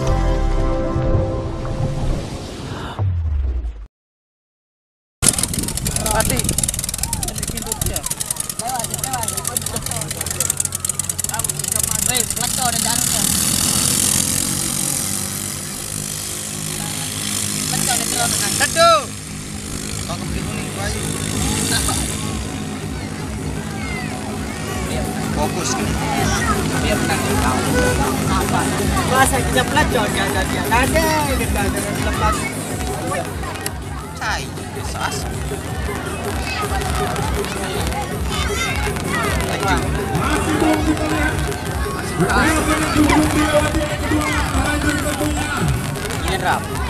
Mati. Weh, ngaco ada jalan tuh. Ngaco ada jalan kan. Aduh. Tangkap di kuning bayu. Fokus nih. Biar kita pelacur dia ada dia ada kita ada lepas. Cai. Sas. Ini rap.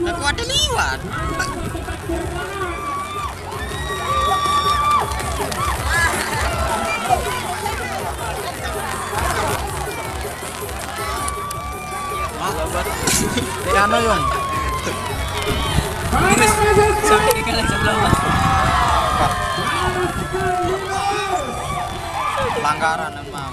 Aku ada liwat. Tidak ano yung Sampai ke kalian sebelah. pelanggaran emang.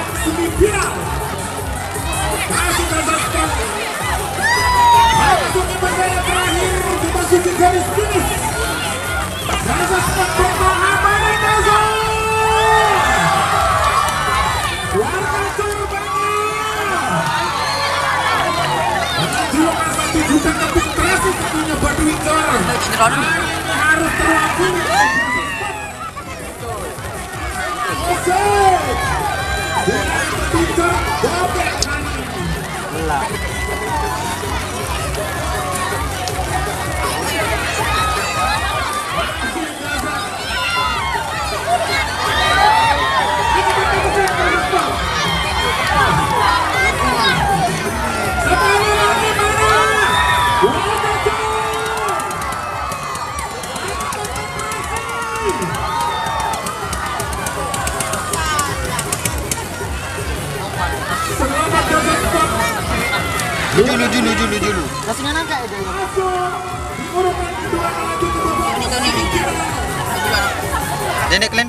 tentunya Batu Windsor. Harus terwakili.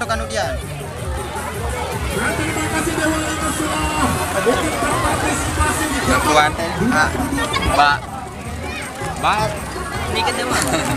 Tuh kanu dia. Dan terima kasih Dewa Lima sudah ikut berpartisipasi di babak Tuan. Ah. Mbak. Mbak. Ini.